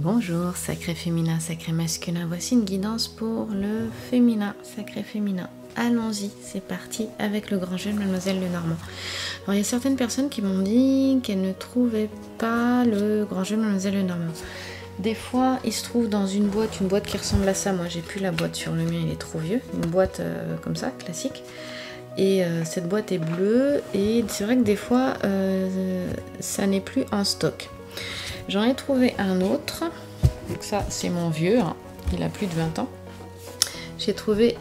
Bonjour, sacré féminin, sacré masculin. Voici une guidance pour le féminin, sacré féminin. Allons-y, c'est parti avec le grand jeu de Mademoiselle Lenormand. Alors, il y a certaines personnes qui m'ont dit qu'elles ne trouvaient pas le grand jeu de Mademoiselle Lenormand. Des fois, il se trouve dans une boîte, une boîte qui ressemble à ça. Moi, j'ai plus la boîte sur le mien, il est trop vieux. Une boîte euh, comme ça, classique. Et euh, cette boîte est bleue. Et c'est vrai que des fois, euh, ça n'est plus en stock. J'en ai trouvé un autre. Donc ça, c'est mon vieux. hein. Il a plus de 20 ans. J'ai trouvé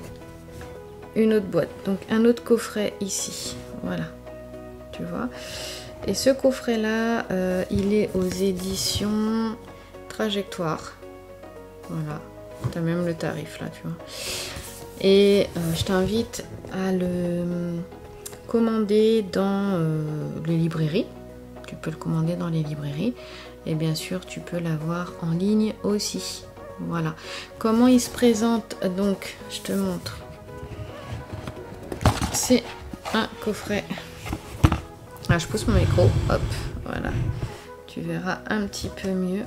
une autre boîte. Donc un autre coffret ici. Voilà. Tu vois. Et ce coffret-là, euh, il est aux éditions Trajectoire. Voilà. T'as même le tarif là, tu vois. Et euh, je t'invite à le commander dans euh, les librairies. Tu peux le commander dans les librairies. Et bien sûr, tu peux l'avoir en ligne aussi. Voilà. Comment il se présente Donc, je te montre. C'est un coffret. Ah, je pousse mon micro. Hop, voilà. Tu verras un petit peu mieux.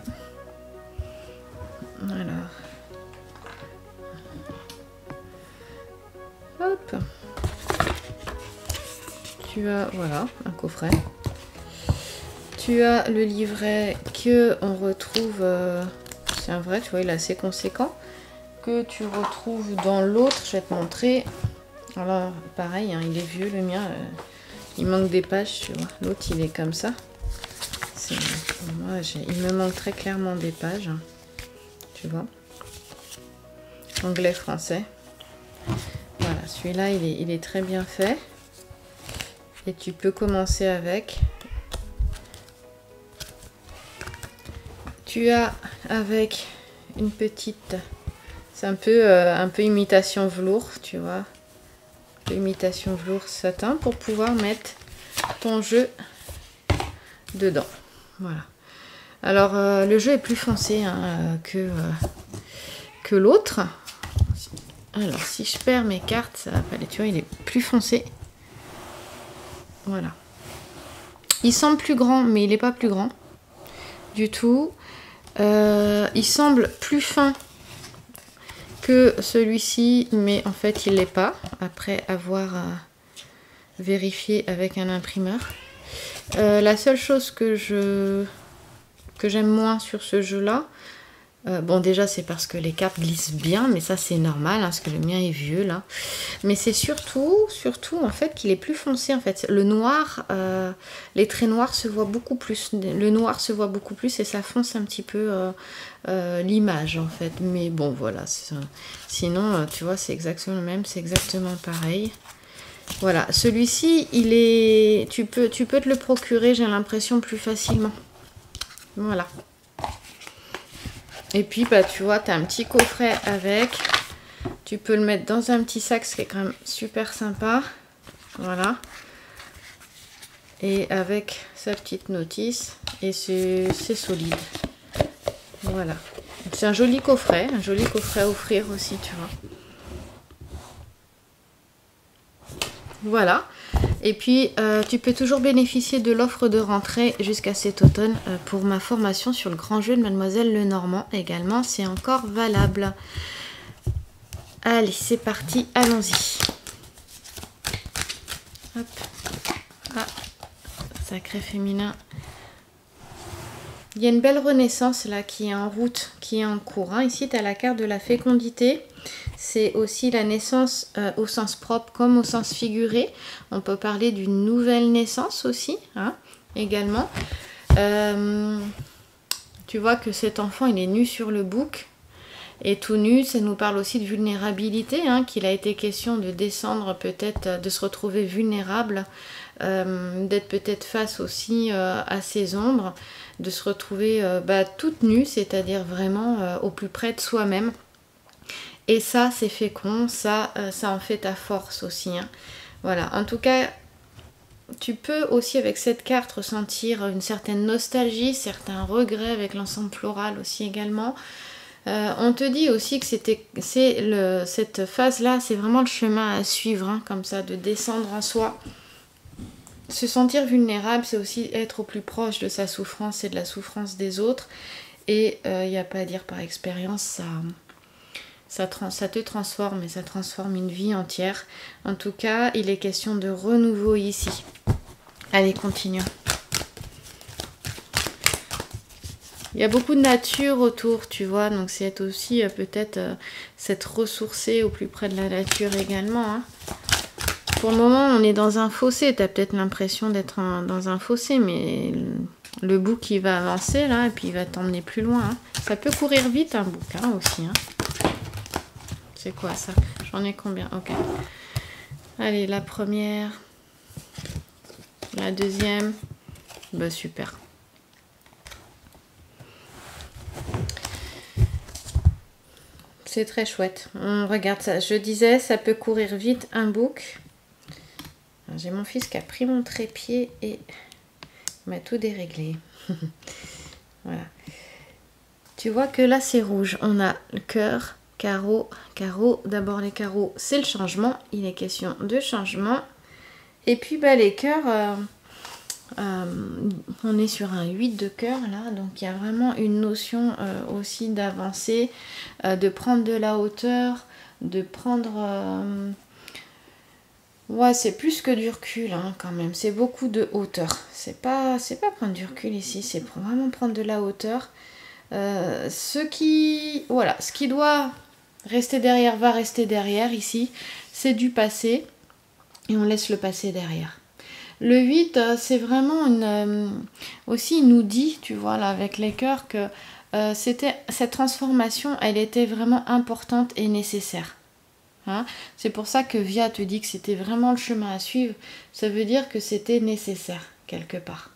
Alors. Hop. Tu as, voilà, un coffret. Tu as le livret que on retrouve, euh, c'est un vrai, tu vois, il est assez conséquent, que tu retrouves dans l'autre, je vais te montrer. Alors, pareil, hein, il est vieux le mien, euh, il manque des pages, tu. L'autre, il est comme ça. Il me manque très clairement des pages, hein, tu vois. Anglais, français. Voilà, celui-là, il est très bien fait. Et tu peux commencer avec. Tu as avec une petite. C'est un peu, euh, un peu imitation velours, tu vois. Un peu imitation velours satin pour pouvoir mettre ton jeu dedans. Voilà. Alors, euh, le jeu est plus foncé hein, que, euh, que l'autre. Alors, si je perds mes cartes, ça va pas aller. Tu vois, il est plus foncé. Voilà. Il semble plus grand, mais il n'est pas plus grand du tout. Euh, il semble plus fin que celui-ci, mais en fait, il l'est pas. Après avoir euh, vérifié avec un imprimeur. Euh, la seule chose que je que j'aime moins sur ce jeu-là, euh, bon déjà c'est parce que les cartes glissent bien, mais ça c'est normal, hein, parce que le mien est vieux là. Mais c'est surtout, surtout en fait qu'il est plus foncé en fait. Le noir, euh, les traits noirs se voient beaucoup plus. Le noir se voit beaucoup plus et ça fonce un petit peu euh, l'image en fait. Mais bon voilà, sinon tu vois c'est exactement le même, c'est exactement pareil. Voilà, celui-ci il est, tu peux, tu peux te le procurer, j'ai l'impression plus facilement. Voilà. Et puis, bah, tu vois, tu as un petit coffret avec. Tu peux le mettre dans un petit sac, ce qui est quand même super sympa. Voilà. Et avec sa petite notice. Et c'est solide. Voilà. C'est un joli coffret. Un joli coffret à offrir aussi, tu vois. Voilà. Et puis, euh, tu peux toujours bénéficier de l'offre de rentrée jusqu'à cet automne euh, pour ma formation sur le grand jeu de Mademoiselle Lenormand. Également, c'est encore valable. Allez, c'est parti, allons-y. Hop. Ah, sacré féminin. Il y a une belle renaissance là qui est en route, qui est en cours. hein. Ici, tu as la carte de la fécondité. C'est aussi la naissance euh, au sens propre comme au sens figuré. On peut parler d'une nouvelle naissance aussi, hein, également. Euh, tu vois que cet enfant, il est nu sur le bouc. Et tout nu, ça nous parle aussi de vulnérabilité, hein, qu'il a été question de descendre peut-être, de se retrouver vulnérable, euh, d'être peut-être face aussi à ses ombres, de se retrouver euh, bah, toute nue, c'est-à-dire vraiment euh, au plus près de soi-même. Et ça, c'est fécond, ça, euh, ça en fait ta force aussi. hein. Voilà, en tout cas, tu peux aussi avec cette carte ressentir une certaine nostalgie, certains regrets avec l'ensemble floral aussi également. On te dit aussi que c'était, cette phase-là, c'est vraiment le chemin à suivre, hein, comme ça, de descendre en soi. Se sentir vulnérable, c'est aussi être au plus proche de sa souffrance et de la souffrance des autres. Et il n'y a pas à dire par expérience, ça, ça, te transforme et ça transforme une vie entière. En tout cas, il est question de renouveau ici. Allez, continuons. Il y a beaucoup de nature autour, tu vois, donc c'est aussi peut-être cette ressourcer au plus près de la nature également. Hein. Pour le moment, on est dans un fossé. Tu as peut-être l'impression d'être dans un fossé, mais le bouc, il va avancer là, et puis il va t'emmener plus loin. Hein. Ça peut courir vite, un bouc, hein, aussi. Hein. C'est quoi ça? J'en ai combien? Ok. Allez, la première. La deuxième. Bah, super. C'est très chouette. On regarde ça. Je disais, ça peut courir vite un bouc. J'ai mon fils qui a pris mon trépied et m'a tout déréglé. voilà. Tu vois que là c'est rouge. On a le cœur, carreau, carreau. D'abord les carreaux, c'est le changement. Il est question de changement. Et puis bah, les cœurs, euh, euh, on est sur un 8 de cœur là. Donc il y a vraiment une notion euh, aussi d'avancer, de prendre de la hauteur, de prendre Ouais, c'est plus que du recul hein, quand même. C'est beaucoup de hauteur. C'est pas, c'est pas prendre du recul ici, c'est vraiment prendre de la hauteur. Euh, ce qui, voilà, ce qui doit rester derrière va rester derrière ici. C'est du passé et on laisse le passé derrière. Le 8, euh, c'est vraiment une. Euh, aussi, il nous dit, tu vois, là, avec les cœurs, que c'était cette transformation, elle était vraiment importante et nécessaire. Hein. c'est pour ça que Via te dit que c'était vraiment le chemin à suivre. Ça veut dire que c'était nécessaire quelque part.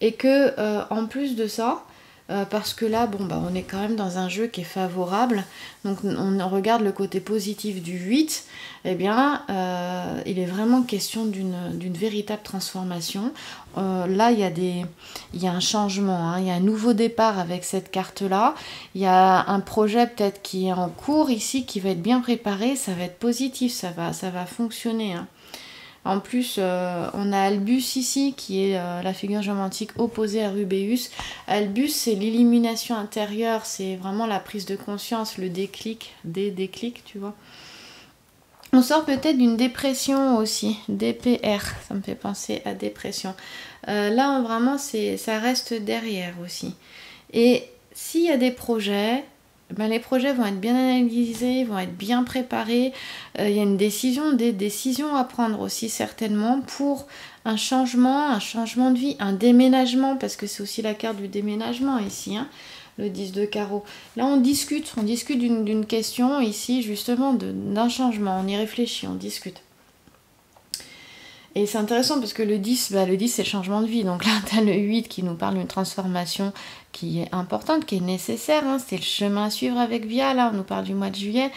Et que euh, en plus de ça, euh, parce que là, bon, bah, on est quand même dans un jeu qui est favorable. Donc, on regarde le côté positif du 8. Eh bien, euh, il est vraiment question d'une véritable transformation. Euh, là, il y, a des, il y a un changement, hein. il y a un nouveau départ avec cette carte-là. Il y a un projet peut-être qui est en cours ici, qui va être bien préparé. Ça va être positif, ça va, ça va fonctionner. Hein. En plus, euh, on a Albus ici, qui est euh, la figure géomantique opposée à Rubéus. Albus, c'est l'illumination intérieure, c'est vraiment la prise de conscience, le déclic, des déclics, tu vois. On sort peut-être d'une dépression aussi, DPR, ça me fait penser à dépression. Euh, là, vraiment, ça reste derrière aussi. Et s'il y a des projets, ben, les projets vont être bien analysés, vont être bien préparés. Euh, il y a une décision, des décisions à prendre aussi certainement pour un changement, un changement de vie, un déménagement, parce que c'est aussi la carte du déménagement ici, hein, le 10 de carreau. Là, on discute, on discute d'une question ici, justement, d'un changement, on y réfléchit, on discute. Et c'est intéressant parce que le 10, bah, le 10 c'est le changement de vie. Donc là, tu as le 8 qui nous parle d'une transformation qui est importante, qui est nécessaire. Hein. C'est le chemin à suivre avec Via, là, on nous parle du mois de juillet.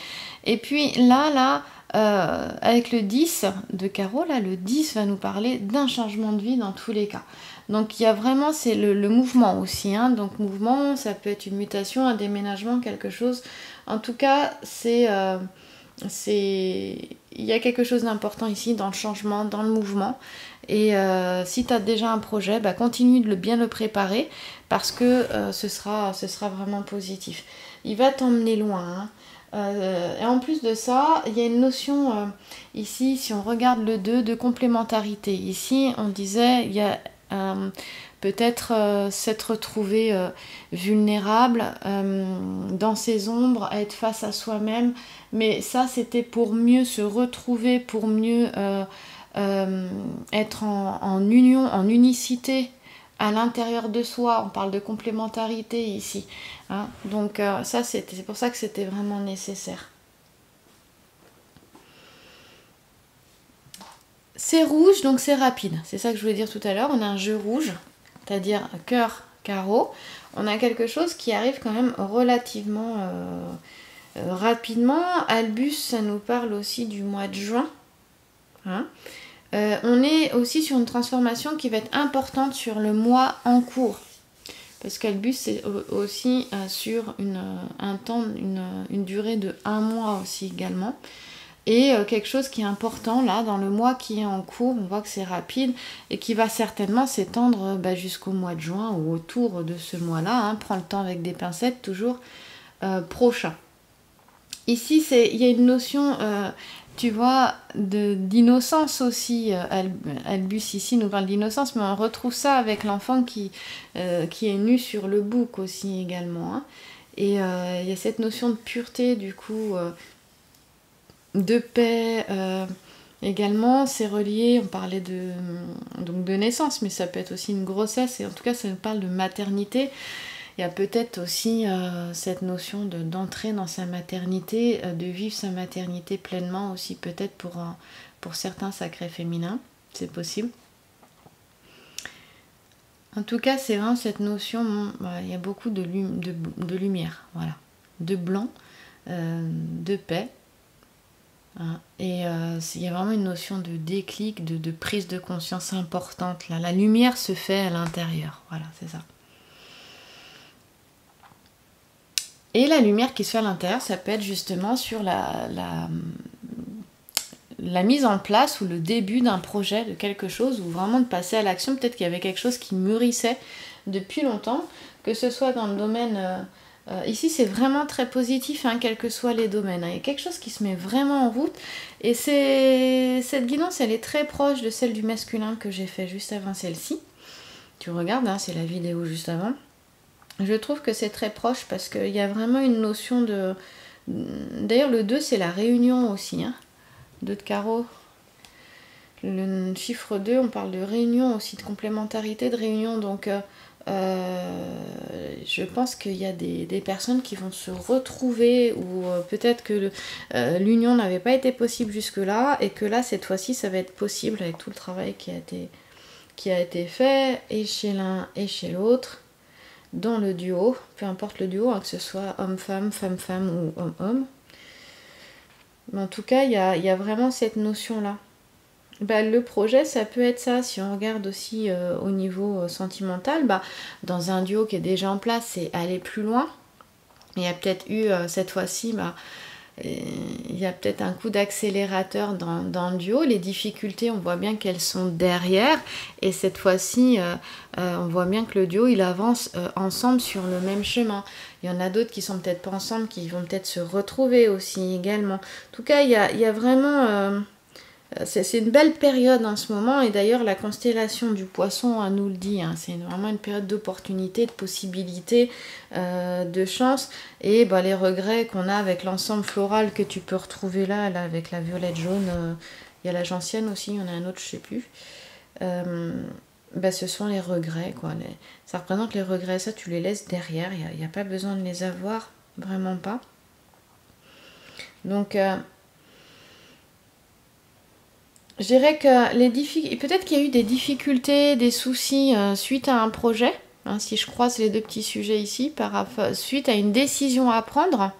Et puis là, là, euh, avec le 10 de Carreau, là, le 10 va nous parler d'un changement de vie dans tous les cas. Donc il y a vraiment, c'est le, mouvement aussi. Hein. Donc mouvement, ça peut être une mutation, un déménagement, quelque chose. En tout cas, c'est... Euh, c'est il y a quelque chose d'important ici dans le changement, dans le mouvement. Et euh, si tu as déjà un projet, bah, continue de le, bien le préparer parce que euh, ce, sera, ce sera vraiment positif. Il va t'emmener loin. Hein. Euh, et en plus de ça, il y a une notion ici, si on regarde le 2, de complémentarité. Ici, on disait, il y a peut-être s'être retrouvé vulnérable dans ses ombres, être face à soi-même, mais ça, c'était pour mieux se retrouver, pour mieux euh, euh, être en, union, en unicité à l'intérieur de soi. On parle de complémentarité ici. Hein. Donc euh, ça, c'est pour ça que c'était vraiment nécessaire. C'est rouge, donc c'est rapide. C'est ça que je voulais dire tout à l'heure. On a un jeu rouge, c'est-à-dire cœur, carreau. On a quelque chose qui arrive quand même relativement euh, rapidement, Albus, ça nous parle aussi du mois de juin. Hein. Euh, on est aussi sur une transformation qui va être importante sur le mois en cours. Parce qu'Albus, c'est aussi euh, sur temps, une, durée de un mois aussi également. Et euh, quelque chose qui est important là, dans le mois qui est en cours, on voit que c'est rapide et qui va certainement s'étendre bah, jusqu'au mois de juin ou autour de ce mois-là. Hein. Prends le temps avec des pincettes, toujours euh, prochain. Ici, il y a une notion, euh, tu vois, d'innocence aussi. Albus ici nous parle d'innocence, mais on retrouve ça avec l'enfant qui, qui est nu sur le bouc aussi également. Hein. Et il y a cette notion de pureté, du coup, de paix. Euh, également, c'est relié, on parlait de, donc de naissance, mais ça peut être aussi une grossesse, et en tout cas, ça nous parle de maternité. Il y a peut-être aussi euh, cette notion d'entrer dans sa maternité, euh, de vivre sa maternité pleinement aussi, peut-être pour, certains sacrés féminins, c'est possible. En tout cas, c'est vraiment cette notion, il y a beaucoup de, lumière, voilà, de blanc, de paix, Hein. Et euh, il y a vraiment une notion de déclic, de, prise de conscience importante. La lumière se fait à l'intérieur. Voilà, c'est ça. Et la lumière qui se fait à l'intérieur, ça peut être justement sur la, la, la, mise en place ou le début d'un projet, de quelque chose, ou vraiment de passer à l'action. Peut-être qu'il y avait quelque chose qui mûrissait depuis longtemps, que ce soit dans le domaine... Euh, euh, ici, c'est vraiment très positif, hein, quels que soient les domaines. Hein. Il y a quelque chose qui se met vraiment en route. Et cette guidance, elle est très proche de celle du masculin que j'ai fait juste avant celle-ci. Tu regardes, hein, c'est la vidéo juste avant. Je trouve que c'est très proche parce qu'il y a vraiment une notion de... D'ailleurs, le 2, c'est la réunion aussi. 2 de carreau. Le chiffre 2, on parle de réunion aussi, de complémentarité, de réunion. Donc... Euh, euh, je pense qu'il y a des, personnes qui vont se retrouver ou euh, peut-être que l'union n'avait pas été possible jusque-là et que là, cette fois-ci, ça va être possible avec tout le travail qui a été fait et chez l'un et chez l'autre dans le duo, peu importe le duo, hein, que ce soit homme-femme, femme-femme ou homme-homme. En tout cas, il y a vraiment cette notion-là. Bah, le projet, ça peut être ça. Si on regarde aussi euh, au niveau euh, sentimental, bah, dans un duo qui est déjà en place, c'est aller plus loin. Il y a peut-être eu euh, cette fois-ci, bah, il y a peut-être un coup d'accélérateur dans, le duo. Les difficultés, on voit bien qu'elles sont derrière. Et cette fois-ci, on voit bien que le duo, il avance ensemble sur le même chemin. Il y en a d'autres qui sont peut-être pas ensemble, qui vont peut-être se retrouver aussi également. En tout cas, il y a, vraiment euh, c'est une belle période en ce moment et d'ailleurs la constellation du poisson nous le dit, hein. c'est vraiment une période d'opportunité, de possibilités, euh, de chance et bah, les regrets qu'on a avec l'ensemble floral que tu peux retrouver là, là avec la violette jaune, euh, il y a la gentienne aussi, il y en a un autre je sais plus. bah, ce sont les regrets quoi. Ça représente les regrets, ça tu les laisses derrière, il n'y a, a, pas besoin de les avoir, vraiment pas. Donc je dirais que les peut-être qu'il y a eu des difficultés, des soucis euh, suite à un projet, hein, si je croise les deux petits sujets ici, par, suite à une décision à prendre.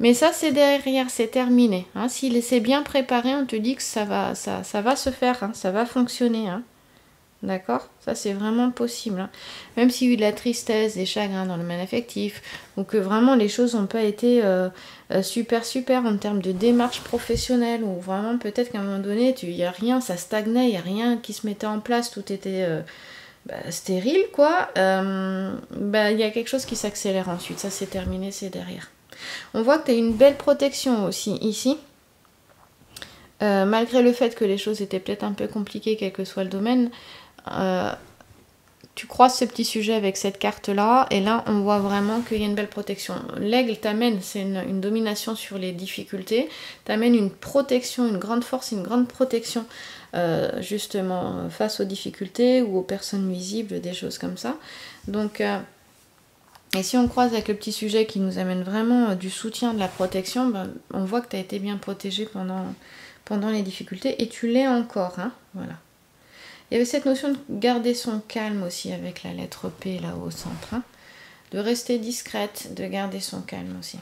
Mais ça, c'est derrière, c'est terminé. Hein. Si c'est bien préparé, on te dit que ça va, ça, ça va se faire, hein, ça va fonctionner. Hein. D'accord? Ça, c'est vraiment possible. Hein. Même s'il y a eu de la tristesse, des chagrins dans le domaine affectif, ou que vraiment les choses n'ont pas été euh, euh, super, super en termes de démarche professionnelle, ou vraiment peut-être qu'à un moment donné, il n'y a rien, ça stagnait, il n'y a rien qui se mettait en place, tout était euh, bah, stérile, quoi. Bah, il y a quelque chose qui s'accélère ensuite. Ça, c'est terminé, c'est derrière. On voit que tu as une belle protection aussi ici. malgré le fait que les choses étaient peut-être un peu compliquées, quel que soit le domaine, euh, tu croises ce petit sujet avec cette carte-là, et là, on voit vraiment qu'il y a une belle protection. L'aigle t'amène, c'est une, domination sur les difficultés, t'amène une protection, une grande force, une grande protection, euh, justement, face aux difficultés ou aux personnes nuisibles, des choses comme ça. Donc, euh, et si on croise avec le petit sujet qui nous amène vraiment du soutien, de la protection, ben, on voit que tu as été bien protégé pendant, pendant les difficultés, et tu l'es encore, hein, voilà. Il y avait cette notion de garder son calme aussi avec la lettre P là au centre. Hein. De rester discrète, de garder son calme aussi.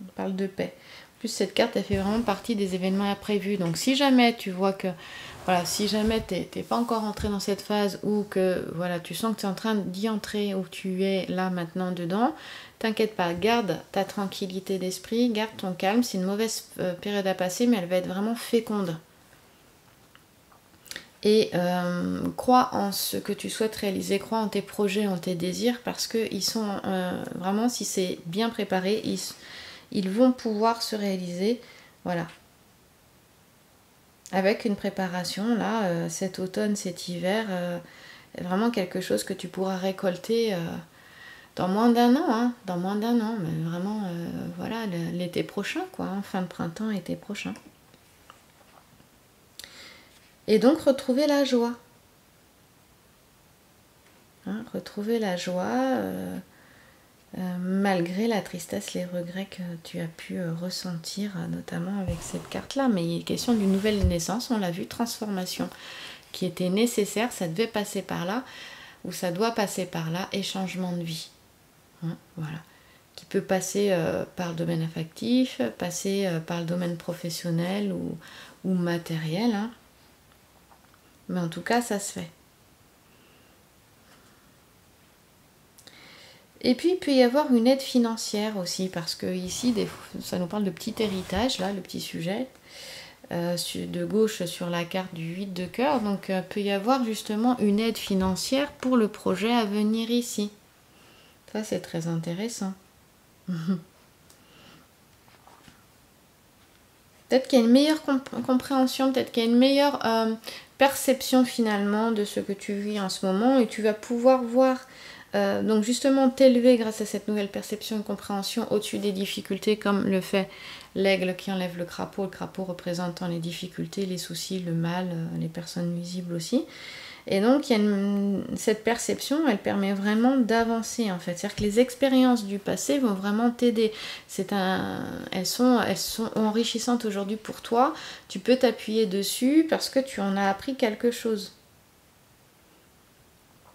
On parle de paix. En plus, cette carte, elle fait vraiment partie des événements imprévus. Donc, si jamais tu vois que voilà, si jamais tu n'es pas encore entré dans cette phase ou que voilà, tu sens que tu es en train d'y entrer ou tu es là maintenant dedans, t'inquiète pas, garde ta tranquillité d'esprit, garde ton calme. C'est une mauvaise euh, période à passer, mais elle va être vraiment féconde. Et euh, crois en ce que tu souhaites réaliser, crois en tes projets, en tes désirs, parce qu'ils sont euh, vraiment, si c'est bien préparé, ils, ils vont pouvoir se réaliser. Voilà, avec une préparation, là, euh, cet automne, cet hiver, vraiment quelque chose que tu pourras récolter dans moins d'un an, hein, dans moins d'un an, mais vraiment, voilà, l'été prochain, quoi, hein, fin de printemps, été prochain. Et donc retrouver la joie. Hein, retrouver la joie euh, malgré la tristesse, les regrets que tu as pu euh, ressentir, euh, notamment avec cette carte-là. Mais il est question d'une nouvelle naissance, on l'a vu, transformation qui était nécessaire, ça devait passer par là, ou ça doit passer par là, et changement de vie. Hein, voilà. Qui peut passer par le domaine affectif, passer par le domaine professionnel ou, matériel. Hein. Mais en tout cas, ça se fait. Et puis il peut y avoir une aide financière aussi, parce que ici, ça nous parle de petit héritage, là, le petit sujet, euh, de gauche sur la carte du 8 de cœur. Donc euh, peut y avoir justement une aide financière pour le projet à venir ici. Ça, c'est très intéressant. peut-être qu'il y a une meilleure compréhension, peut-être qu'il y a une meilleure euh, perception finalement de ce que tu vis en ce moment et tu vas pouvoir voir euh, donc justement t'élever grâce à cette nouvelle perception et compréhension au-dessus des difficultés comme le fait l'aigle qui enlève le crapaud, le crapaud représentant les difficultés, les soucis, le mal, euh, les personnes nuisibles aussi. Et donc cette perception, elle permet vraiment d'avancer en fait. C'est-à-dire que les expériences du passé vont vraiment t'aider. C'est un, elles sont, elles sont enrichissantes aujourd'hui pour toi. Tu peux t'appuyer dessus parce que tu en as appris quelque chose.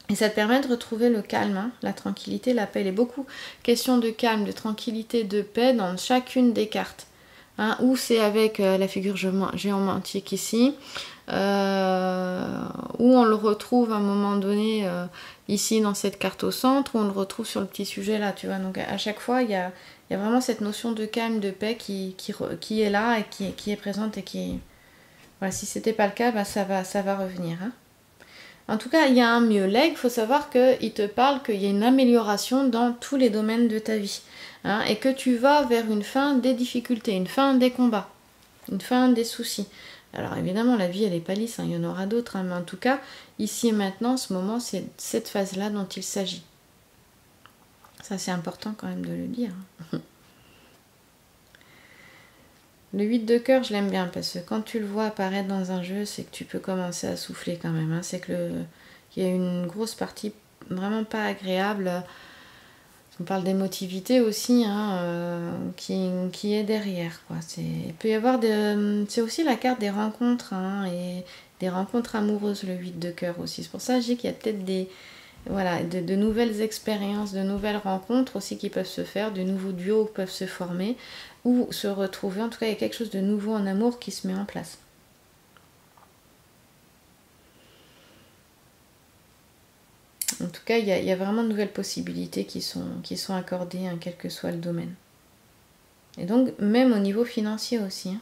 Et ça te permet de retrouver le calme, hein, la tranquillité, la paix. Il est beaucoup question de calme, de tranquillité, de paix dans chacune des cartes. Hein, ou c'est avec euh, la figure géomantique ici, euh, ou on le retrouve à un moment donné euh, ici dans cette carte au centre, ou on le retrouve sur le petit sujet là, tu vois. Donc à chaque fois, il y a, vraiment cette notion de calme, de paix qui, est là et qui, est présente et qui... Voilà, si c'était pas le cas, bah, ça, va, revenir. Hein. En tout cas, il y a un mieux leg, il faut savoir qu'il te parle qu'il y a une amélioration dans tous les domaines de ta vie. Hein, et que tu vas vers une fin des difficultés, une fin des combats, une fin des soucis. Alors évidemment, la vie, elle n'est pas lisse, hein, il y en aura d'autres, hein, mais en tout cas, ici et maintenant, en ce moment, c'est cette phase-là dont il s'agit. Ça, c'est important quand même de le dire. Le 8 de cœur, je l'aime bien parce que quand tu le vois apparaître dans un jeu, c'est que tu peux commencer à souffler quand même. Hein. C'est que y a une grosse partie vraiment pas agréable. On parle d'émotivité aussi, hein, euh, qui, est derrière. Peut y avoir C'est aussi la carte des rencontres hein, et des rencontres amoureuses, le 8 de cœur aussi. C'est pour ça que je dis qu'il y a peut-être des. Voilà, de, de, nouvelles expériences, de nouvelles rencontres aussi qui peuvent se faire, de nouveaux duos peuvent se former ou se retrouver. En tout cas, il y a quelque chose de nouveau en amour qui se met en place. En tout cas, il y, a, vraiment de nouvelles possibilités qui sont, accordées, hein, quel que soit le domaine. Et donc, même au niveau financier aussi. Hein.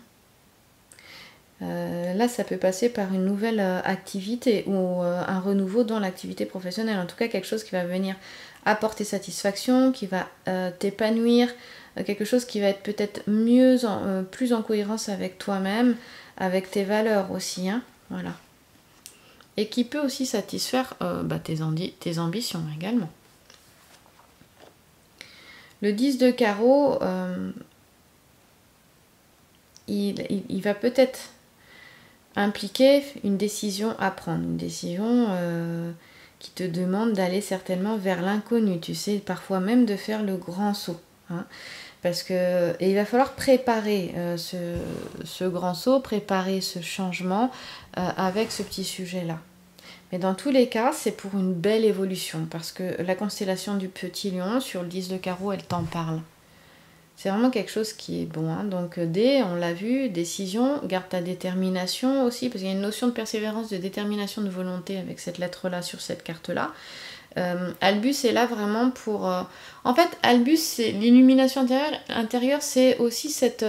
Euh, là, ça peut passer par une nouvelle euh, activité ou euh, un renouveau dans l'activité professionnelle. En tout cas, quelque chose qui va venir apporter satisfaction, qui va t'épanouir, quelque chose qui va être peut-être mieux, plus en cohérence avec toi-même, avec tes valeurs aussi, hein, voilà. Et qui peut aussi satisfaire euh, bah, tes, ambitions également. Le 10 de carreau, il, va peut-être impliquer une décision à prendre, une décision qui te demande d'aller certainement vers l'inconnu, tu sais, parfois même de faire le grand saut. Hein. Parce que il va falloir préparer euh, ce, grand saut, préparer ce changement euh, avec ce petit sujet-là. Mais dans tous les cas, c'est pour une belle évolution, parce que la constellation du petit lion sur le 10 de carreau, elle t'en parle. C'est vraiment quelque chose qui est bon. Hein. Donc D, on l'a vu, décision, garde ta détermination aussi, parce qu'il y a une notion de persévérance, de détermination, de volonté avec cette lettre-là sur cette carte-là. Euh, Albus est là vraiment pour... Euh, en fait, Albus, c'est l'illumination intérieure, c'est aussi cette...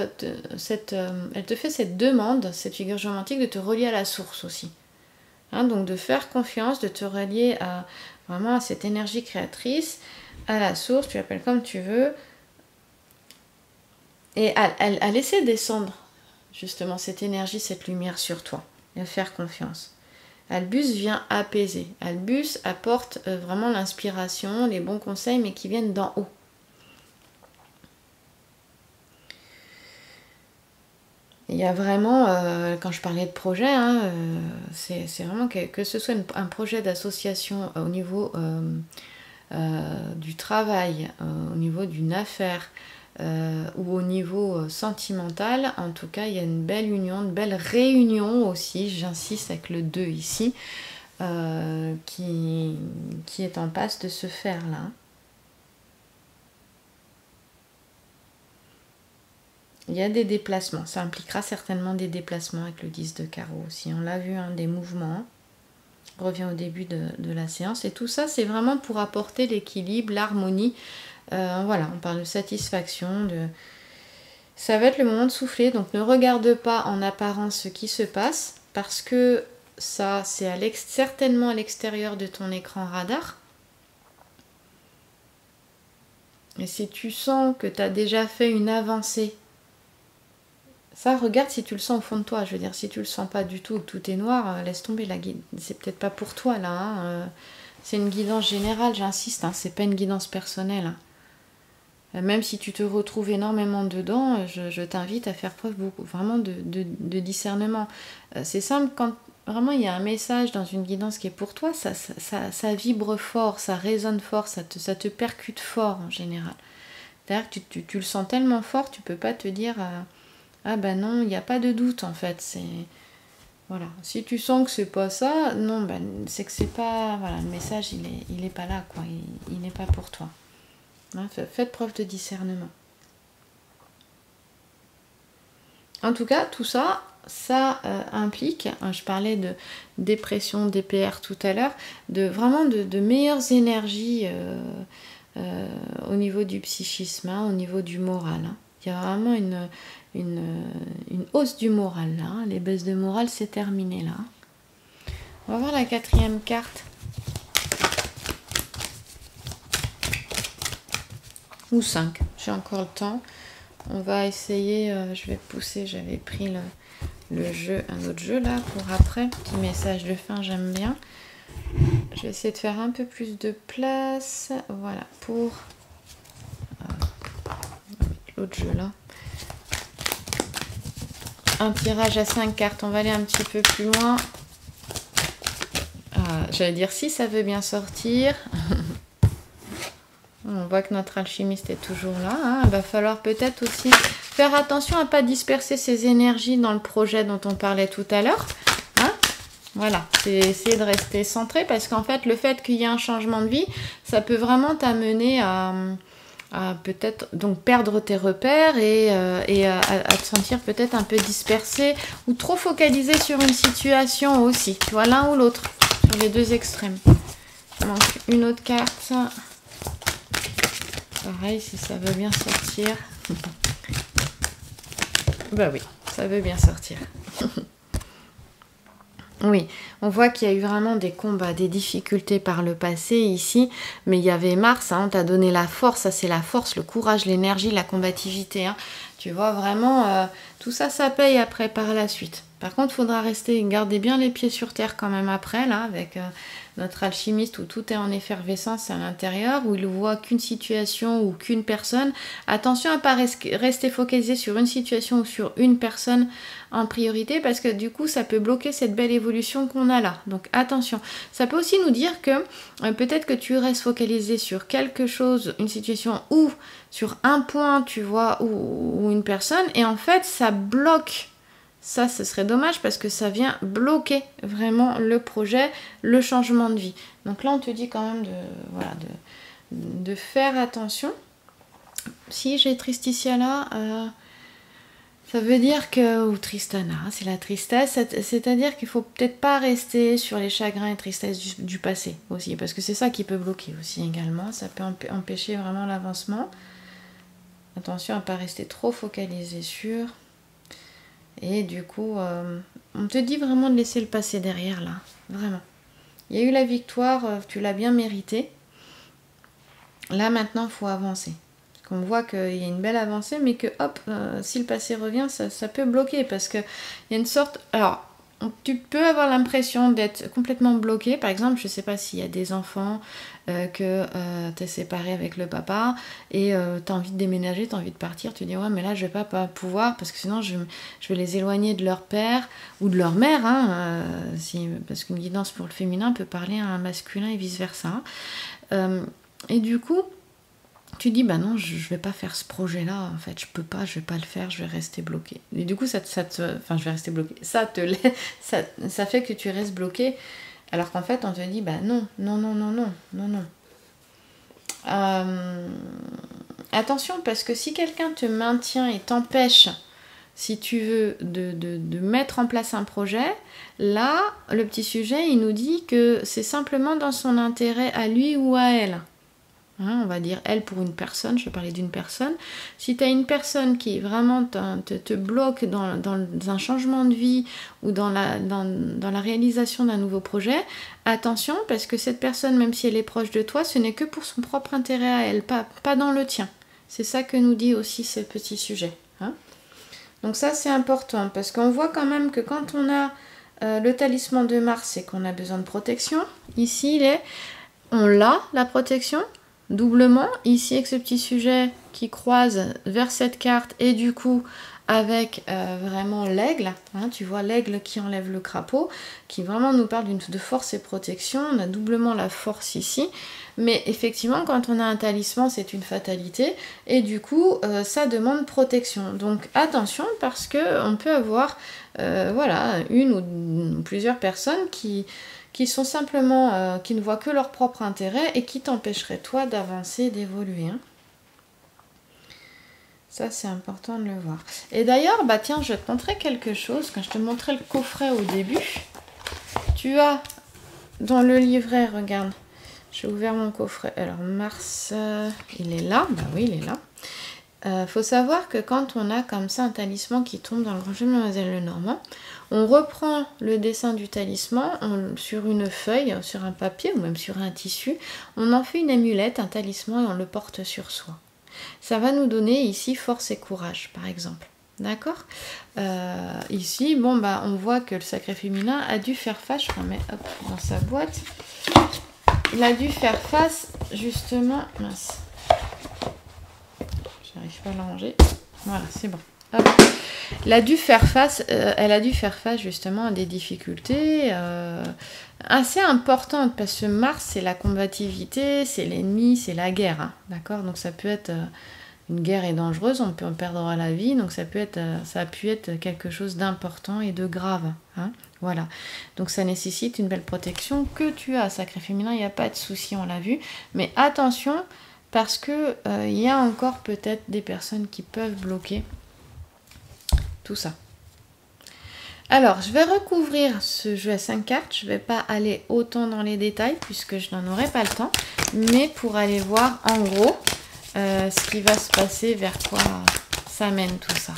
cette euh, elle te fait cette demande, cette figure géométrique, de te relier à la source aussi. Hein, donc de faire confiance, de te relier à vraiment à cette énergie créatrice, à la source, tu l'appelles comme tu veux, et à, laisser descendre justement cette énergie, cette lumière sur toi, et à faire confiance. Albus vient apaiser. Albus apporte euh, vraiment l'inspiration, les bons conseils, mais qui viennent d'en haut. Il y a vraiment, euh, quand je parlais de projet, hein, euh, c'est vraiment que, ce soit un projet d'association au niveau du travail, au niveau d'une affaire, euh, ou au niveau euh, sentimental, en tout cas, il y a une belle union, une belle réunion aussi, j'insiste avec le 2 ici, euh, qui, qui est en passe de se faire là. Il y a des déplacements, ça impliquera certainement des déplacements avec le 10 de carreau aussi. On l'a vu, hein, des mouvements. Revient au début de, de la séance. Et tout ça, c'est vraiment pour apporter l'équilibre, l'harmonie euh, voilà, on parle de satisfaction, de... Ça va être le moment de souffler, donc ne regarde pas en apparence ce qui se passe, parce que ça, c'est certainement à l'extérieur de ton écran radar. Et si tu sens que tu as déjà fait une avancée, ça, regarde si tu le sens au fond de toi. Je veux dire, si tu le sens pas du tout, que tout est noir, euh, laisse tomber la guide. C'est peut-être pas pour toi là. Hein, euh. C'est une guidance générale, j'insiste. Hein, c'est pas une guidance personnelle. Euh, même si tu te retrouves énormément dedans, euh, je, t'invite à faire preuve vraiment de, discernement. Euh, c'est simple, quand vraiment il y a un message dans une guidance qui est pour toi, ça, vibre fort, ça résonne fort, ça te, percute fort en général. C'est-à-dire que tu, le sens tellement fort, tu peux pas te dire Ah ben non, il n'y a pas de doute en fait. Voilà. Si tu sens que c'est pas ça, non, ben, c'est que c'est pas. Voilà, le message il est, il est pas là, quoi. Il n'est pas pour toi. Hein, faites preuve de discernement. En tout cas, tout ça, ça euh, implique, hein, je parlais de dépression, DPR tout à l'heure, de vraiment de, meilleures énergies euh, euh, au niveau du psychisme, hein, au niveau du moral. Il y a vraiment une, une, hausse du moral là. Les baisses de morale, c'est terminé là. On va voir la quatrième carte. Ou 5. J'ai encore le temps. On va essayer, euh, je vais pousser, j'avais pris le, jeu, un autre jeu là pour après. Petit message de fin, j'aime bien. Je vais essayer de faire un peu plus de place. Voilà, pour euh, l'autre jeu là. Un tirage à 5 cartes. On va aller un petit peu plus loin. Ah, j'allais dire si ça veut bien sortir. On voit que notre alchimiste est toujours là. Hein. Il va falloir peut-être aussi faire attention à ne pas disperser ses énergies dans le projet dont on parlait tout à l'heure. Hein. voilà, c'est essayer de rester centré parce qu'en fait, le fait qu'il y ait un changement de vie, ça peut vraiment t'amener à, peut-être donc perdre tes repères et, euh, à, te sentir peut-être un peu dispersé ou trop focalisé sur une situation aussi. Tu vois, l'un ou l'autre, sur les deux extrêmes. Donc, une autre carte. Pareil, si ça veut bien sortir. bah oui, ça veut bien sortir. oui, on voit qu'il y a eu vraiment des combats, des difficultés par le passé ici, mais il y avait Mars, hein, on t'a donné la force, ça c'est la force, le courage, l'énergie, la combativité. Hein. Tu vois vraiment, euh, tout ça, ça paye après par la suite. Par contre, il faudra rester, garder bien les pieds sur terre quand même après, là, avec euh, notre alchimiste où tout est en effervescence à l'intérieur, où il voit qu'une situation ou qu'une personne. Attention à ne pas rester focalisé sur une situation ou sur une personne en priorité parce que du coup ça peut bloquer cette belle évolution qu'on a là. Donc attention. Ça peut aussi nous dire que euh, peut-être que tu restes focalisé sur quelque chose, une situation ou sur un point, tu vois, ou une personne et en fait ça bloque ça, ce serait dommage parce que ça vient bloquer vraiment le projet, le changement de vie. Donc là, on te dit quand même de, faire attention. si j'ai Tristitia là, euh, ça veut dire que, ou Tristana, c'est la tristesse, c'est-à-dire qu'il faut peut-être pas rester sur les chagrins et tristesses du, passé aussi, parce que c'est ça qui peut bloquer aussi également, ça peut empêcher vraiment l'avancement. Attention à pas rester trop focalisé sur. Et du coup, euh, on te dit vraiment de laisser le passé derrière là, vraiment. Il y a eu la victoire, euh, tu l'as bien mérité. Là maintenant, il faut avancer. On voit qu'il y a une belle avancée, mais que hop, euh, si le passé revient, ça, peut bloquer parce qu'il y a une sorte. Alors, tu peux avoir l'impression d'être complètement bloqué. Par exemple, je ne sais pas s'il y a des enfants euh, que euh, tu es séparé avec le papa et tu as envie de déménager, tu as envie de partir. Tu dis, ouais, mais là, je vais pas, pouvoir parce que sinon, je, vais les éloigner de leur père ou de leur mère. Hein, parce qu'une guidance pour le féminin peut parler à un masculin et vice-versa. et du coup, tu dis bah non je, vais pas faire ce projet là en fait je peux pas je vais pas le faire je vais rester bloqué. Et du coup ça, te enfin je vais rester bloqué. Ça te ça, ça fait que tu restes bloqué alors qu'en fait on te dit bah non non non non non non non. Euh, attention parce que si quelqu'un te maintient et t'empêche si tu veux de, mettre en place un projet, là, le petit sujet, il nous dit que c'est simplement dans son intérêt à lui ou à elle. Hein, on va dire elle pour une personne, je parler d'une personne. Si tu as une personne qui vraiment te, bloque dans, un changement de vie ou dans la, réalisation d'un nouveau projet, attention parce que cette personne, même si elle est proche de toi, ce n'est que pour son propre intérêt à elle, pas, pas dans le tien. C'est ça que nous dit aussi ce petit sujet. Hein. Donc ça c'est important parce qu'on voit quand même que quand on a euh, le talisman de Mars, c'est qu'on a besoin de protection. Ici, il est, on l'a, la protection, doublement. Ici, avec ce petit sujet qui croise vers cette carte et du coup avec euh, vraiment l'aigle, hein, tu vois l'aigle qui enlève le crapaud, qui vraiment nous parle de force et protection, on a doublement la force ici, mais effectivement quand on a un talisman c'est une fatalité, et du coup euh, ça demande protection, donc attention parce que on peut avoir euh, voilà, une ou plusieurs personnes qui, qui sont simplement, euh, qui ne voient que leur propre intérêt et qui t'empêcheraient toi d'avancer, d'évoluer. Hein. Ça, c'est important de le voir. Et d'ailleurs, bah tiens, je vais te montrer quelque chose. Quand je te montrais le coffret au début, tu as dans le livret, regarde, j'ai ouvert mon coffret. Alors, Mars, euh, il est là. Bah oui, il est là. Euh, faut savoir que quand on a comme ça un talisman qui tombe dans le grand jeu de Mademoiselle Lenormand, on reprend le dessin du talisman sur une feuille, sur un papier ou même sur un tissu. On en fait une amulette, un talisman et on le porte sur soi. Ça va nous donner ici force et courage, par exemple. D'accord? Euh, Ici, bon, bah, on voit que le sacré féminin a dû faire face, je remets dans sa boîte, il a dû faire face justement, mince, j'arrive pas à la ranger, voilà, c'est bon. Elle a dû faire face, euh, elle a dû faire face justement à des difficultés euh, assez importantes parce que Mars c'est la combativité, c'est l'ennemi, c'est la guerre, hein, d'accord? Donc ça peut être euh, une guerre est dangereuse, on peut perdre la vie, donc ça peut être, ça a pu être quelque chose d'important et de grave, hein, voilà. Donc ça nécessite une belle protection que tu as, sacré féminin, il n'y a pas de souci, on l'a vu, mais attention parce que il y a encore peut-être des personnes qui peuvent bloquer tout ça. Alors, je vais recouvrir ce jeu à 5 cartes. Je ne vais pas aller autant dans les détails puisque je n'en aurai pas le temps. Mais pour aller voir en gros euh, ce qui va se passer, vers quoi ça mène tout ça.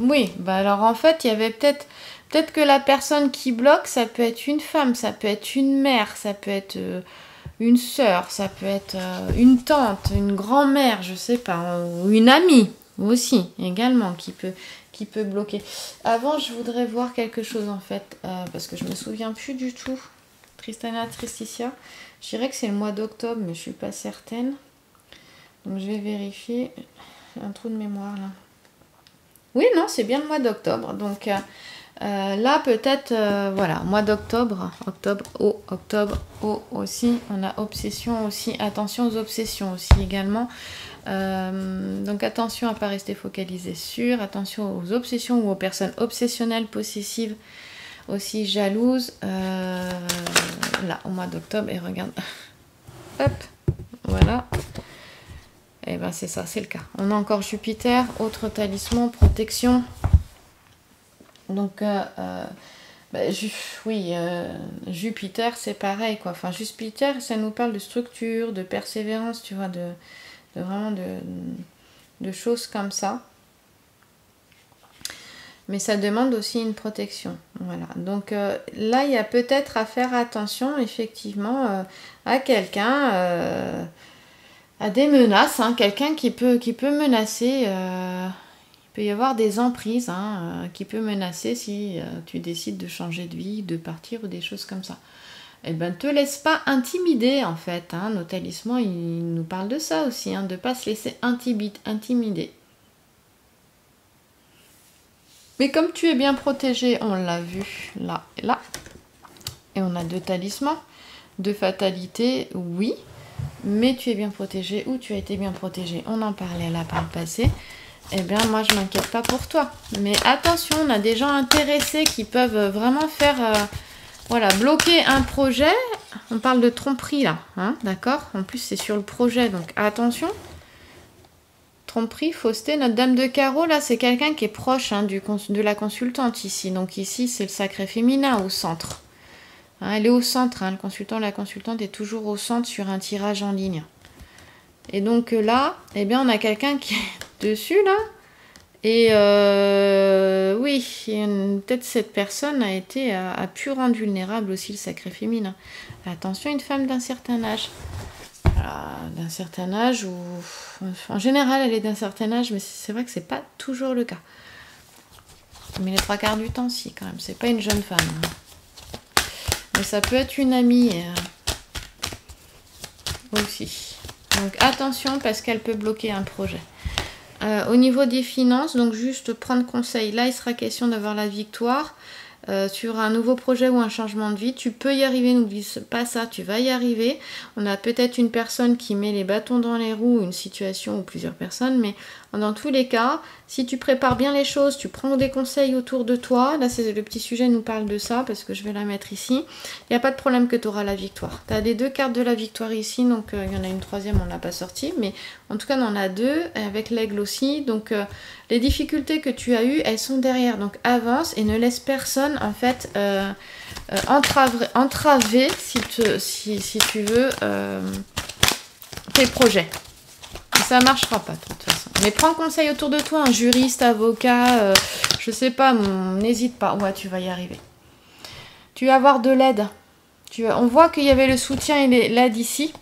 Oui, bah alors en fait, il y avait peut-être peut-être que la personne qui bloque, ça peut être une femme, ça peut être une mère, ça peut être... Euh, une sœur, ça peut être euh, une tante, une grand-mère, je sais pas, ou une amie aussi également qui peut bloquer. Avant, je voudrais voir quelque chose en fait, euh, parce que je me souviens plus du tout. Tristana Tristicia, je dirais que c'est le mois d'octobre, mais je suis pas certaine. Donc je vais vérifier. Un trou de mémoire là. Oui, non, c'est bien le mois d'octobre. Donc euh, euh, là, peut-être, euh, voilà, mois d'octobre, octobre, O, octobre, O aussi. On a obsession aussi. Attention aux obsessions aussi également. Euh, donc attention à ne pas rester focalisé sur. Attention aux obsessions ou aux personnes obsessionnelles, possessives, aussi jalouses. là, au mois d'octobre, et regarde. hop, voilà. Et eh ben c'est ça, c'est le cas. On a encore Jupiter, autre talisman, protection. Donc, euh, euh, bah, oui, euh, Jupiter, c'est pareil, quoi. Enfin, Jupiter, ça nous parle de structure, de persévérance, tu vois, de, vraiment de, choses comme ça. Mais ça demande aussi une protection. Voilà. Donc là, il y a peut-être à faire attention, effectivement, à quelqu'un, à des menaces, hein. quelqu'un qui peut, qui peut menacer peut y avoir des emprises hein, euh, qui peut menacer si euh, tu décides de changer de vie, de partir ou des choses comme ça. Eh ben, te laisse pas intimider en fait. Hein. Nos talismans, ils nous parlent de ça aussi, hein, de ne pas se laisser intimider. Mais comme tu es bien protégé, on l'a vu là et là. Et on a deux talismans. De fatalité, oui. Mais tu es bien protégé ou tu as été bien protégé. On en parlait là par le passé eh bien moi je m'inquiète pas pour toi. Mais attention, on a des gens intéressés qui peuvent vraiment faire, euh, voilà, bloquer un projet. On parle de tromperie là, hein, d'accord? En plus c'est sur le projet, donc attention. Tromperie, fausseté, notre dame de carreau là, c'est quelqu'un qui est proche hein, de la consultante ici. Donc ici c'est le sacré féminin au centre. Hein, elle est au centre, le consultant, la consultante est toujours au centre sur un tirage en ligne. Et donc là, eh bien, on a quelqu'un qui dessus là. Et euh, oui, peut-être cette personne a été a, pu rendre vulnérable aussi le sacré féminin. Attention, une femme d'un certain âge. d'un certain âge ou en général elle est d'un certain âge, mais c'est vrai que c'est pas toujours le cas. Mais les trois quarts du temps, si quand même. C'est pas une jeune femme. Hein. Mais ça peut être une amie euh, aussi. Donc attention parce qu'elle peut bloquer un projet. Euh, au niveau des finances, donc juste prendre conseil. Là, il sera question d'avoir la victoire. Euh, sur un nouveau projet ou un changement de vie, tu peux y arriver, n'oublie pas ça, tu vas y arriver. On a peut-être une personne qui met les bâtons dans les roues, une situation ou plusieurs personnes, mais dans tous les cas, si tu prépares bien les choses, tu prends des conseils autour de toi, là c'est le petit sujet nous parle de ça parce que je vais la mettre ici, il n'y a pas de problème que tu auras la victoire. Tu as les deux cartes de la victoire ici, donc euh, il y en a une troisième, on l'a pas sortie, mais en tout cas on en a deux, avec l'aigle aussi, donc euh, les difficultés que tu as eues, elles sont derrière, donc avance et ne laisse personne en fait euh, entraver, si, tu veux tes projets. Ça marchera pas de toute façon. Mais prends conseil autour de toi, un juriste, avocat, euh, je sais pas, n'hésite pas. Ouais, tu vas y arriver. Tu vas avoir de l'aide. On voit qu'il y avait le soutien et l'aide ici.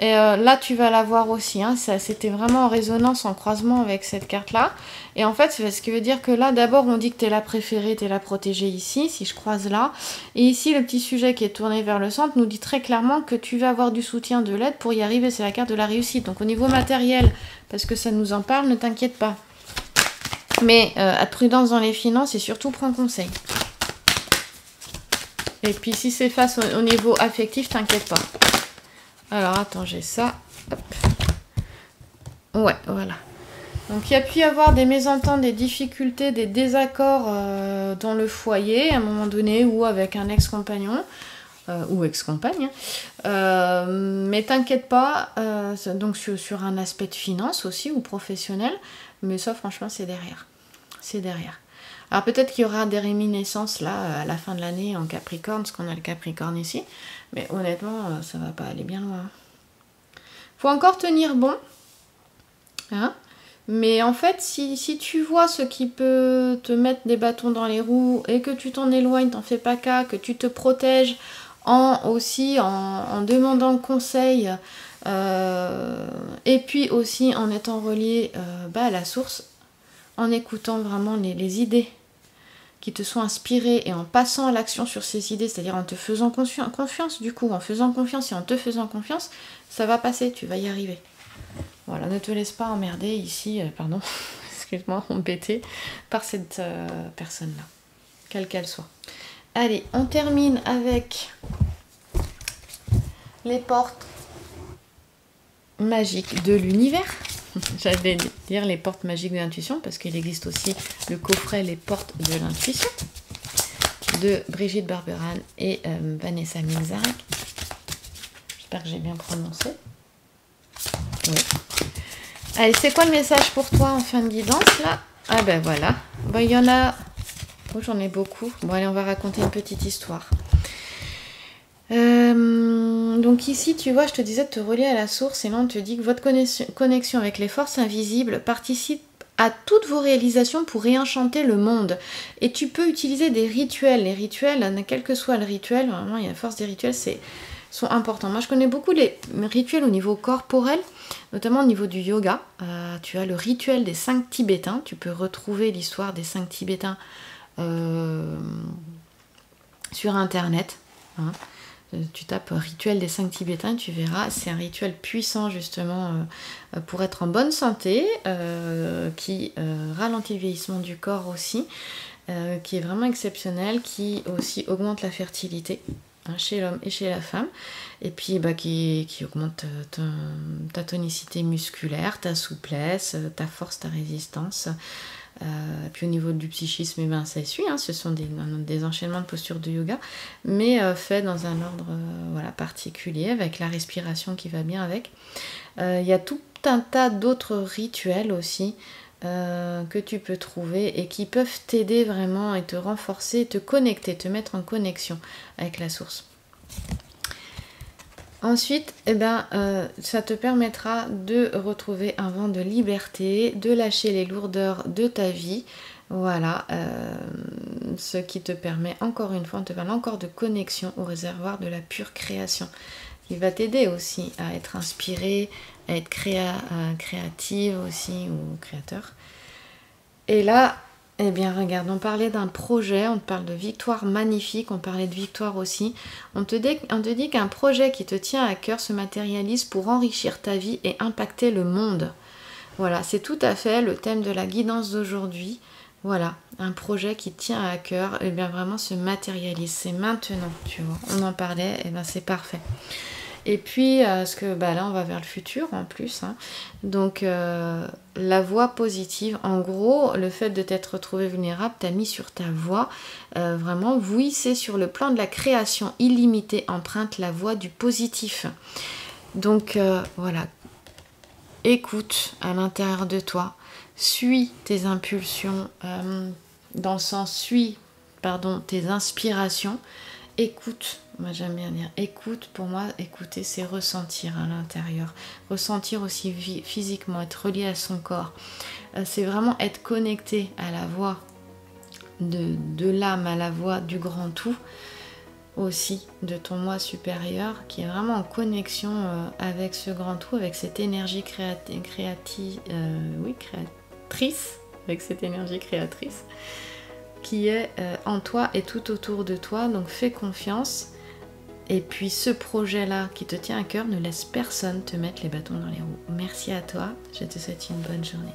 Et euh, là, tu vas la voir aussi. Hein. C'était vraiment en résonance, en croisement avec cette carte-là. Et en fait, ce qui veut dire que là, d'abord, on dit que tu es la préférée, tu es la protégée ici, si je croise là. Et ici, le petit sujet qui est tourné vers le centre nous dit très clairement que tu vas avoir du soutien, de l'aide pour y arriver. C'est la carte de la réussite. Donc au niveau matériel, parce que ça nous en parle, ne t'inquiète pas. Mais euh, à prudence dans les finances et surtout prends conseil. Et puis si c'est face au niveau affectif, t'inquiète pas. Alors, attends, j'ai ça. Ouais, voilà. Donc, il y a pu y avoir des mésententes, des difficultés, des désaccords euh, dans le foyer à un moment donné ou avec un ex-compagnon. Euh, ou ex-compagne. Euh, mais t'inquiète pas, donc sur, sur, un aspect de finance aussi ou professionnel, mais ça franchement c'est derrière. C'est derrière. Alors peut-être qu'il y aura des réminiscences là à la fin de l'année en Capricorne, parce qu'on a le Capricorne ici, mais honnêtement, euh, ça va pas aller bien loin. Faut encore tenir bon. Hein mais en fait, si, tu vois ce qui peut te mettre des bâtons dans les roues et que tu t'en éloignes, t'en fais pas cas, que tu te protèges en aussi en, demandant conseil euh, et puis aussi en étant relié euh, bah, à la source, en écoutant vraiment les idées qui te sont inspirées et en passant à l'action sur ces idées, c'est-à-dire en te faisant confiance du coup, en faisant confiance et en te faisant confiance, ça va passer, tu vas y arriver. Voilà, ne te laisse pas emmerder ici, euh, pardon, excuse-moi, embêter par cette euh, personne-là, quelle qu'elle soit. Allez, on termine avec les portes magiques de l'univers. J'allais dire les portes magiques de l'intuition parce qu'il existe aussi le coffret Les portes de l'intuition de Brigitte Barberan et euh, Vanessa Minzarek. J'espère que j'ai bien prononcé. Allez, c'est quoi le message pour toi en fin de guidance là? Ah ben voilà. Bon, il y en a. Oh, j'en ai beaucoup. Bon, allez, on va raconter une petite histoire. Euh, donc ici, tu vois, je te disais de te relier à la source et là on te dit que votre connexion avec les forces invisibles participe à toutes vos réalisations pour réenchanter le monde. Et tu peux utiliser des rituels. Les rituels, quel que soit le rituel, vraiment, il y a la force des rituels, c'est sont importants. Moi, je connais beaucoup les rituels au niveau corporel, notamment au niveau du yoga. Euh, tu as le rituel des cinq Tibétains. Tu peux retrouver l'histoire des cinq Tibétains euh, sur Internet. Hein. Euh, tu tapes rituel des cinq Tibétains, tu verras, c'est un rituel puissant justement euh, pour être en bonne santé, euh, qui ralentit le vieillissement du corps aussi, qui est vraiment exceptionnel, qui aussi augmente la fertilité. Hein, chez l'homme et chez la femme, et puis bah, qui, augmente ta tonicité musculaire, ta souplesse, ta force, ta résistance, puis au niveau du psychisme, eh ben, ça suit, hein. ce sont des, des, enchaînements de postures de yoga, mais euh, fait dans un ordre euh, voilà, particulier, avec la respiration qui va bien avec. Il y a tout un tas d'autres rituels aussi que tu peux trouver et qui peuvent t'aider vraiment et te renforcer, te connecter, te mettre en connexion avec la source. Ensuite, eh ben, euh, ça te permettra de retrouver un vent de liberté, de lâcher les lourdeurs de ta vie. Voilà, euh, ce qui te permet encore une fois, on te parle encore de connexion au réservoir de la pure création, qui va t'aider aussi à être inspiré, à être euh, créative aussi ou créateur. Et là, eh bien, regarde, on parlait d'un projet, on te parle de victoire magnifique, on parlait de victoire aussi. On te dit, qu'un projet qui te tient à cœur se matérialise pour enrichir ta vie et impacter le monde. Voilà, c'est tout à fait le thème de la guidance d'aujourd'hui. Voilà, un projet qui tient à cœur, eh bien vraiment se matérialise. C'est maintenant, tu vois. On en parlait, eh bien c'est parfait. Et puis, euh, ce que bah là, on va vers le futur en plus. Hein. Donc, euh, la voie positive, en gros, le fait de t'être retrouvé vulnérable t'a mis sur ta voie. Euh, vraiment, oui, c'est sur le plan de la création illimitée, emprunte la voie du positif. Donc, voilà. Écoute à l'intérieur de toi. Suis tes impulsions, dans le sens, suis, pardon, tes inspirations écoute, moi j'aime bien dire écoute, pour moi écouter c'est ressentir à l'intérieur, ressentir aussi physiquement, être relié à son corps, euh, c'est vraiment être connecté à la voix de, de l'âme, à la voix du grand tout aussi, de ton moi supérieur, qui est vraiment en connexion euh, avec ce grand tout, avec cette énergie créative, euh, oui, créatrice, avec cette énergie créatrice qui est euh, en toi et tout autour de toi. Donc fais confiance. Et puis ce projet-là qui te tient à cœur, ne laisse personne te mettre les bâtons dans les roues. Merci à toi. Je te souhaite une bonne journée.